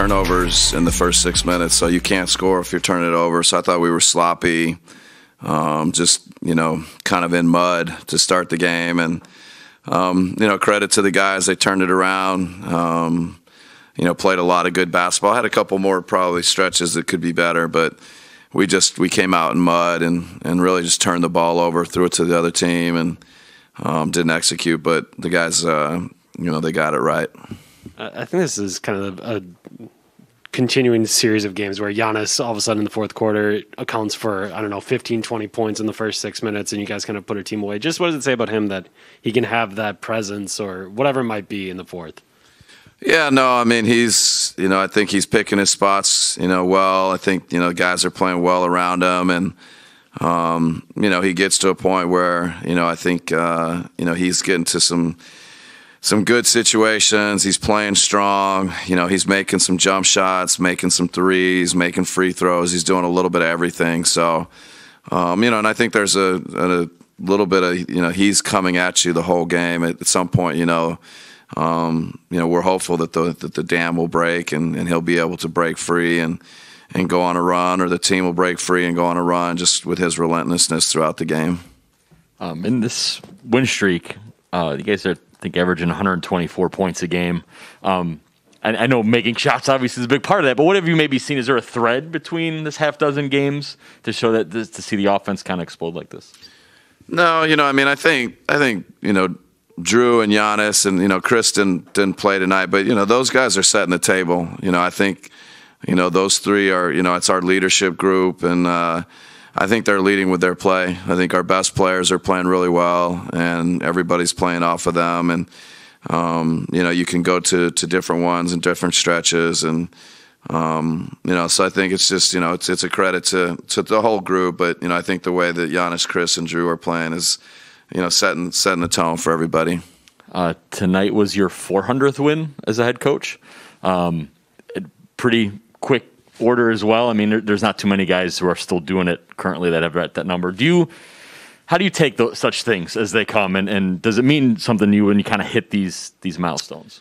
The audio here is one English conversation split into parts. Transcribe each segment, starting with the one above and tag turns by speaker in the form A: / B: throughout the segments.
A: turnovers in the first six minutes, so you can't score if you're turning it over. So I thought we were sloppy, um, just you know, kind of in mud to start the game, and um, you know, credit to the guys, they turned it around. Um, you know, played a lot of good basketball. Had a couple more probably stretches that could be better, but we just we came out in mud and and really just turned the ball over, threw it to the other team, and um, didn't execute. But the guys, uh, you know, they got it right.
B: I think this is kind of a continuing series of games where Giannis all of a sudden in the fourth quarter accounts for, I don't know, 15, 20 points in the first six minutes and you guys kind of put a team away. Just what does it say about him that he can have that presence or whatever it might be in the fourth?
A: Yeah, no, I mean, he's, you know, I think he's picking his spots, you know, well. I think, you know, guys are playing well around him and, um, you know, he gets to a point where, you know, I think, uh, you know, he's getting to some, some good situations. He's playing strong. You know, he's making some jump shots, making some threes, making free throws. He's doing a little bit of everything. So, um, you know, and I think there's a, a, little bit of, you know, he's coming at you the whole game. At, at some point, you know, um, you know, we're hopeful that the that the dam will break and, and he'll be able to break free and and go on a run, or the team will break free and go on a run just with his relentlessness throughout the game.
C: Um, in this win streak, uh, you guys are I think averaging 124 points a game. Um, I, I, know making shots obviously is a big part of that, but what have you maybe seen? Is there a thread between this half dozen games to show that this, to see the offense kind of explode like this?
A: No, you know, I mean, I think I think you know Jrue and Giannis and you know Kristen didn't play tonight, but you know those guys are setting the table. You know, I think you know those three are you know it's our leadership group and. Uh, I think they're leading with their play. I think our best players are playing really well, and everybody's playing off of them. And um, you know, you can go to to different ones and different stretches, and um, you know, so I think it's just you know it's it's a credit to to the whole group. But you know, I think the way that Giannis, Khris, and Jrue are playing is you know setting setting the tone for everybody.
C: Uh, tonight was your 400th win as a head coach. Um, pretty quick order as well. I mean, there, there's not too many guys who are still doing it currently that have at that number. Do you? How do you take those, such things as they come, and, and does it mean something to you when you kind of hit these these milestones?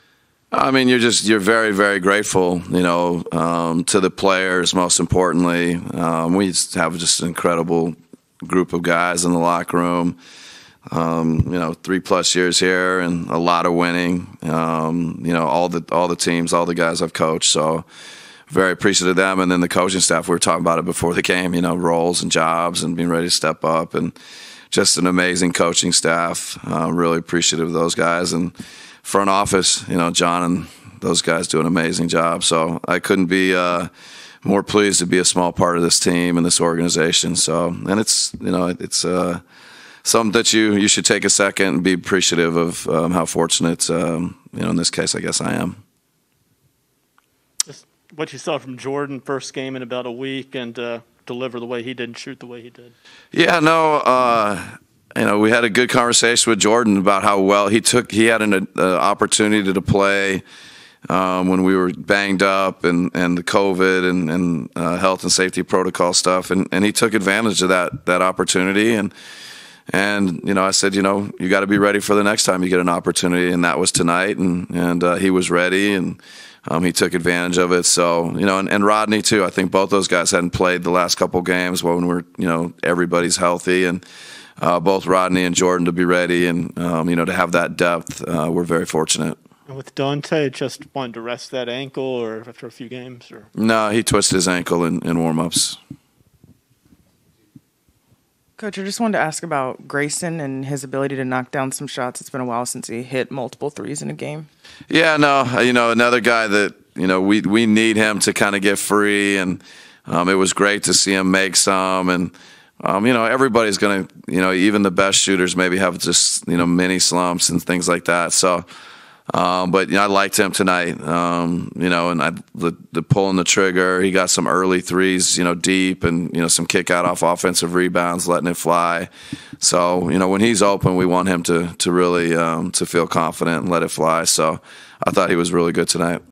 A: I mean, you're just you're very very grateful, you know, um, to the players. Most importantly, um, we have just an incredible group of guys in the locker room. Um, you know, three plus years here and a lot of winning. Um, you know, all the all the teams, all the guys I've coached. So very appreciative of them. And then the coaching staff, we were talking about it before the game, you know, roles and jobs and being ready to step up. And just an amazing coaching staff. Uh, really appreciative of those guys. And front office, you know, Jon and those guys do an amazing job. So I couldn't be uh, more pleased to be a small part of this team and this organization. So, and it's, you know, it's, uh, something that you you should take a second and be appreciative of um, how fortunate um, you know in this case I guess I am
D: what you saw from Jordan first game in about a week and uh, deliver the way he did and shoot the way he did.
A: Yeah, no, uh, you know, we had a good conversation with Jordan about how well he took. He had an uh, opportunity to play um, when we were banged up and, and the COVID and, and uh, health and safety protocol stuff, and, and he took advantage of that that opportunity and. And you know, I said, you know, you got to be ready for the next time you get an opportunity, and that was tonight. And and uh, he was ready, and um, he took advantage of it. So you know, and, and, Rodney too. I think both those guys hadn't played the last couple games when we're you know everybody's healthy, and uh, both Rodney and Jordan to be ready, and um, you know to have that depth. Uh, we're very fortunate.
D: And with Donte, just wanted to rest that ankle, or after a few games, or
A: no, he twisted his ankle in, in warm ups.
E: Coach, I just wanted to ask about Grayson and his ability to knock down some shots. It's been a while since he hit multiple threes in a game.
A: Yeah, no, uh, you know, another guy that you know we we need him to kind of get free, and um, it was great to see him make some, and um, you know, everybody's gonna, you know, even the best shooters maybe have just you know mini slumps and things like that. So um, but you know, I liked him tonight. Um, you know, and I, the, the pulling the trigger. He got some early threes, you know, deep, and you know some kick out off offensive rebounds, letting it fly. So you know, when he's open, we want him to to really um, to feel confident and let it fly. So I thought he was really good tonight.